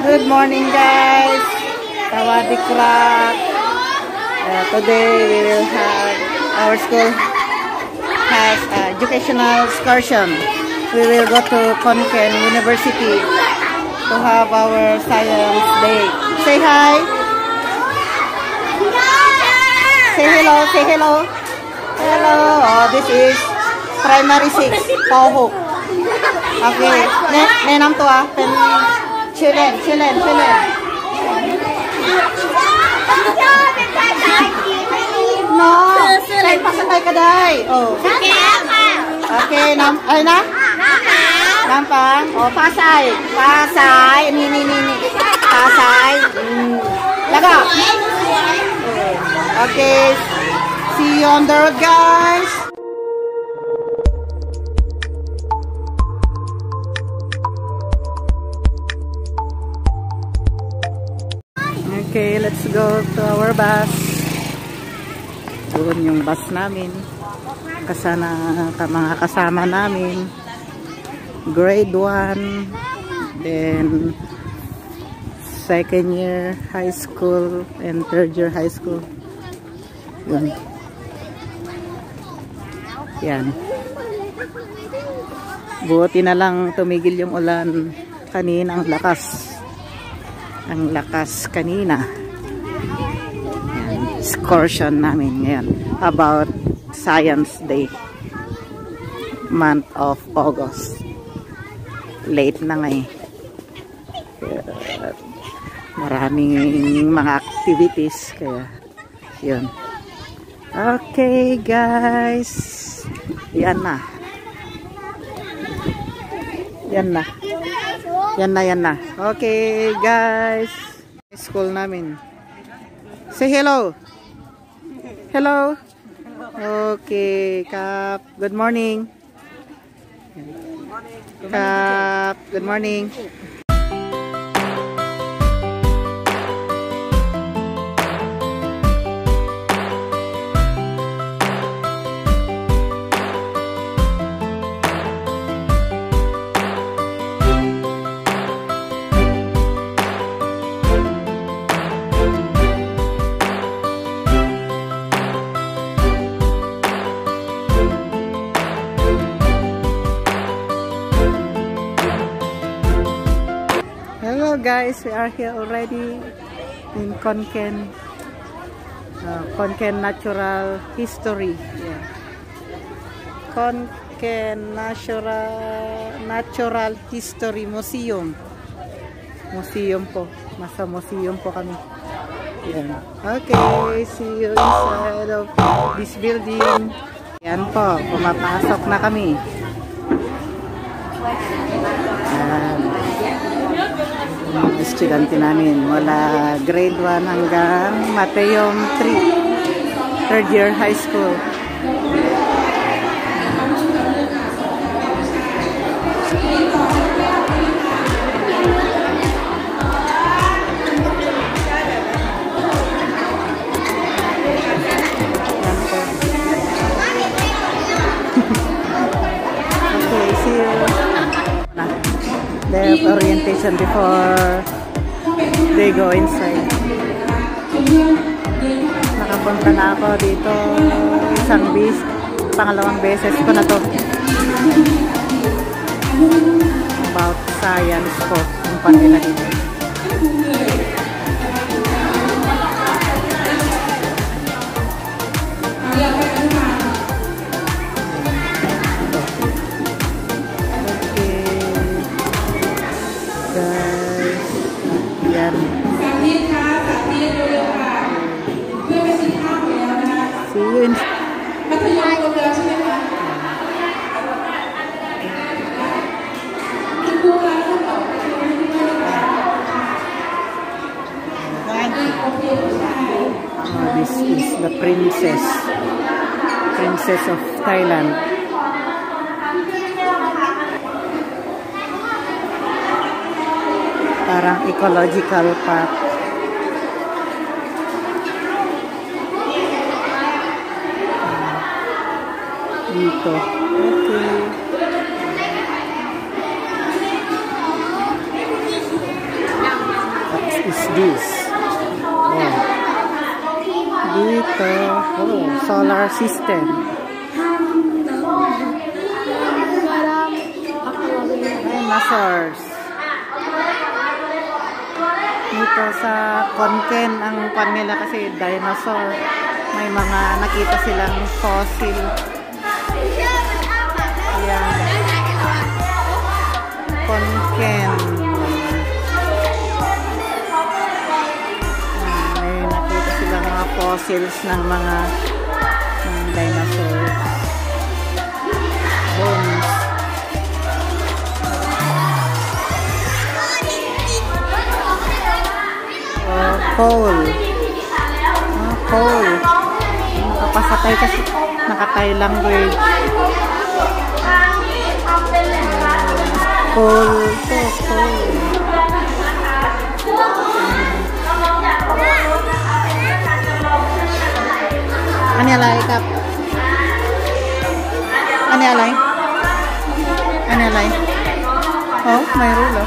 Good morning guys. Krap. Uh, today we will have our school has uh, educational excursion. We will go to Konkan University to have our science day. Say hi. Say hello. Say hello. Hello. Oh, this is primary 6. Pauhok. Okay. Ne, nenam to ah. Pen, children, children, children. No. Say pasakay ka day. Oh. Okay, nam, ay na? Nampang? Oh, pasay. Pasay. Ni, ni, ni, ni. Pasay. Mm. Laga. Okay. See you on the road, guys. Okay, let's go to our bus. Doon yung bus namin. Kasana ka mga kasama namin. Grade 1. Then second year high school and third year high school. Yun. Yan. Buti na lang tumigil yung ulan kanina ang lakas. Ang lakas kanina. Yan. Excursion namin ngayon about Science Day month of August. Late na ngayon. Kaya, maraming mga activities kaya yun. Okay guys. Yan na. Yan na. Yan na, yan na. Okay, guys. School namin. Say hello. Hello. Okay, Kap. Good morning. Kap. Good morning. Guys, we are here already in Konken. Uh, Konken Natural History. Yeah. Konken Natural Natural History Museum. Museum po. Nasa museum po kami. Yeah. Okay, see you inside of this building. Yan po, pumapasok na kami. Mga estudyante namin mula grade 1 hanggang Mateum 3 third year high school they orientation before they go inside. Nakapunta na ako dito isang bis, pangalawang beses ko na to. About science ko, yung panila dito. See you in... มัธยมจบแล้วใช่ไหมคะคุณครูคะท่านบอกใช่ไหมที่ว่าโอเคใช่ Oh, this is the princess. Princess of Thailand. Parang ecological park. Dito. Okay. this? Oh. Dito, oh, solar system. Dinosaurs. Dito sa Konken, ang kwan nila kasi dinosaur. May mga nakita silang fossil. Konken. Ayan, May nakita silang mga fossils ng mga ng dinosaurs. Bones. Oh, coal. Ah, coal. Nakapasatay kasi. Nakatay language. Coal to, coal. Ano yung alay, Kap? Ano yung alay? Ano yung alay? Oh, may rulo.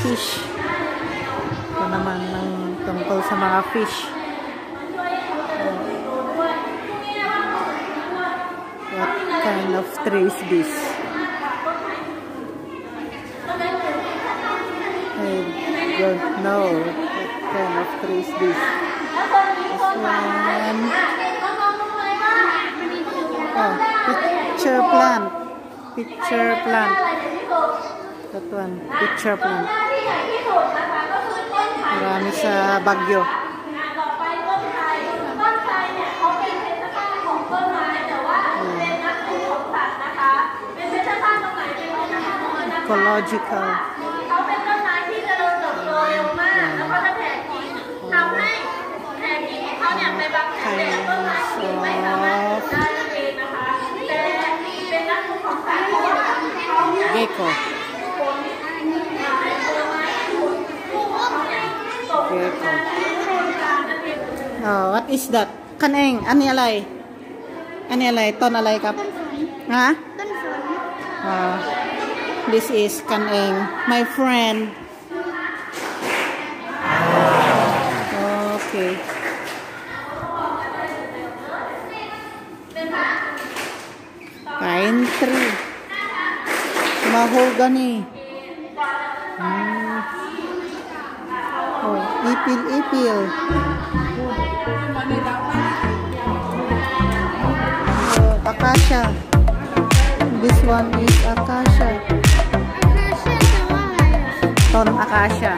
Fish. Ito naman ng tungkol sa mga fish. What kind of tree is this? I don't know what kind of tree is this. This one. Oh, picture plant. Picture plant. That one, picture plant. Marami sa Bagyo. Ecological. เขาเป็นต้นไม้ที่เจริญเติบโตเร็วมาก แล้วก็จะแผ่กิ่งทำให้แผ่กิ่งของเขาเนี่ยไปบังคับแต่ต้นไม้ที่ไม่สามารถปลูกได้นั่นเองนะคะ แต่เป็นนักปลูกของสายเพราะว่าเขาเนี่ย Gecko. ผลให้ผลไม้ผลลูกของเขาเนี่ยตกมาในฤดูกาลนั่นเอง Oh, what is that? คันเองอันนี้อะไร อันนี้อะไร ต้นอะไรครับ ฮะ ต้นฝน Uh, this is Kaneng, my friend. Okay. Pine tree. Mahogany. Hmm. Oh, ipil, ipil. Oh, acacia. This one is acacia. Ton acacia.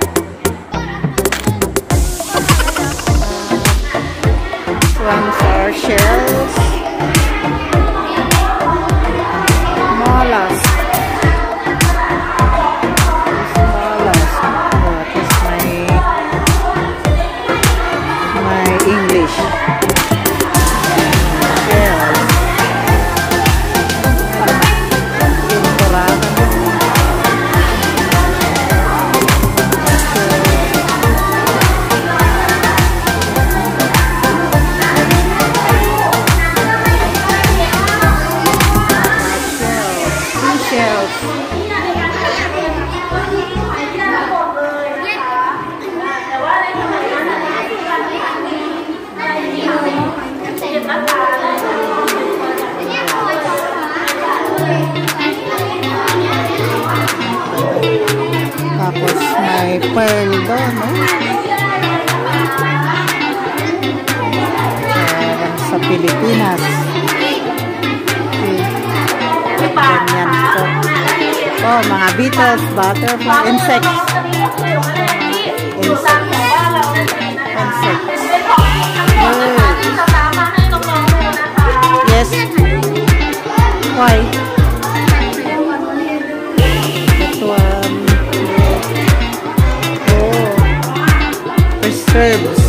These ones are shells. Mollusk. Pilipinas. Okay. Ganyan po. Oh, mga beetles, butterfly, insects. Yes. Why? That one. Oh. Preserves.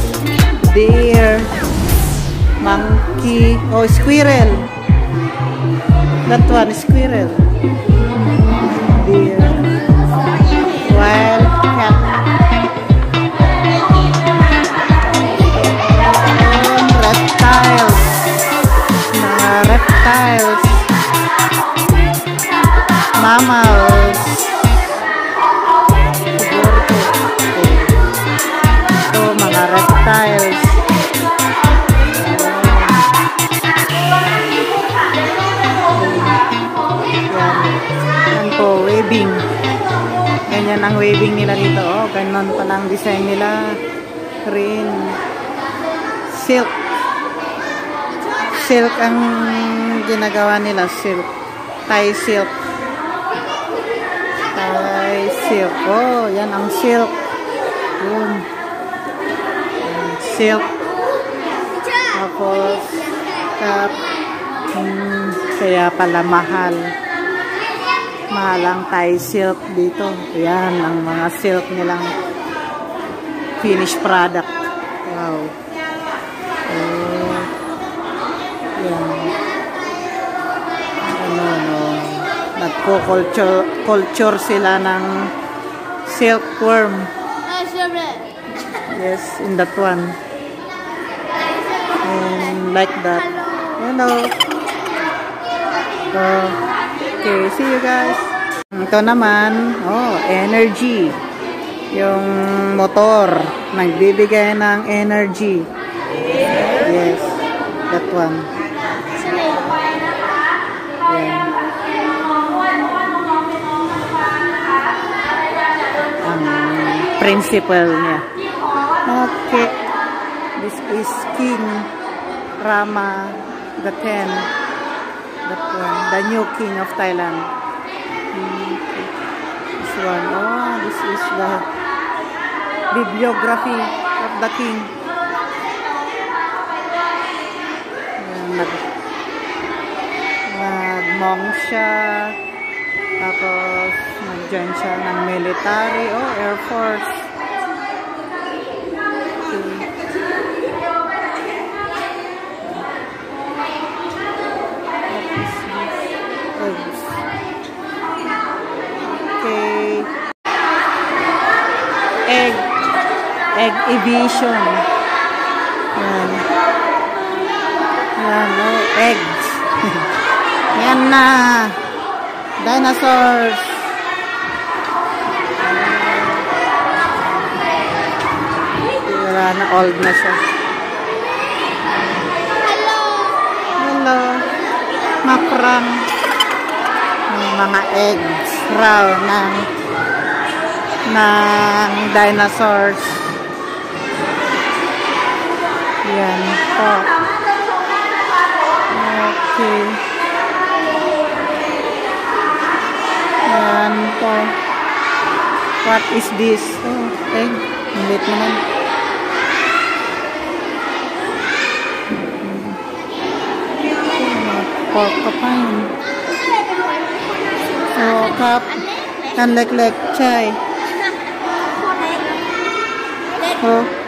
Monkey. Oh, squirrel. That one, squirrel. Waving. Ganyan ang waving nila dito. Oh, ganyan pa lang design nila. Green. Silk. Silk ang ginagawa nila. Silk. Thai silk. Thai silk. Oh, yan ang silk. Yun. Silk. Tapos, tap. Hmm, kaya pala mahal. Mahal ang Thai silk dito. Yan, ang mga silk nilang finished product. Wow. Oh, yan. Ano, no. Nagko-culture culture sila ng silkworm. Yes, in that one. And like that. Hello. Oh, Okay, see you guys. Ito naman, oh, energy. Yung motor, nagbibigay ng energy. Yes, that one. Yeah. Ang principle niya. Okay. This is King Rama the 10 the, the new king of Thailand. Hmm, this one. Oh, this is the bibliography of the king. Nag, nag-mong siya. Tapos, nag-join siya ng military. Oh, Air Force. Egg evasion. Yan. Yan, oh, eggs. Yan na. Dinosaurs. Wala na, old na siya. Hello. Makrang. Yung mga eggs raw ng ng dinosaurs. Iya, yang top oke. Yang top what is this? Oh, eh belit naman pork kapain so oh, cup. Kan lek lek chai oh.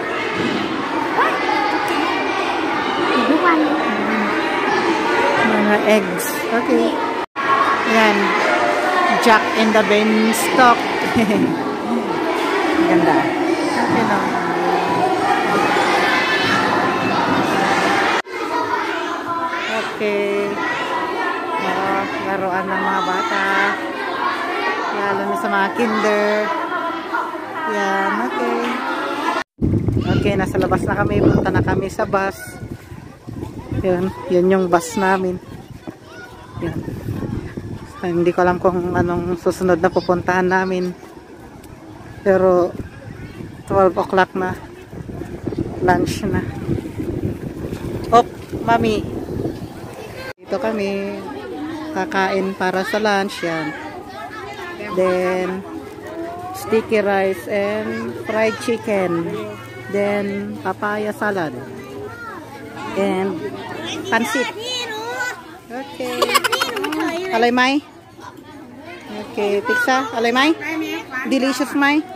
Mga eggs. Okay. Yan. Jack in the beanstalk. Ganda. Okay na. Okay. Oh, laruan ng mga bata. Lalo na sa mga kinder. Yan, okay. Okay, nasa labas na kami. Punta na kami sa bus. Yun, yun yung bus namin. Yan. So, hindi ko alam kung anong susunod na pupuntahan namin. Pero 12 o'clock na. Lunch na. Oh, mami. Dito kami kakain para sa lunch yan. Then sticky rice and fried chicken. Then papaya salad. And pansit. Okay. Alay Mai? Okay, pizza. Alay Mai? Delicious Mai?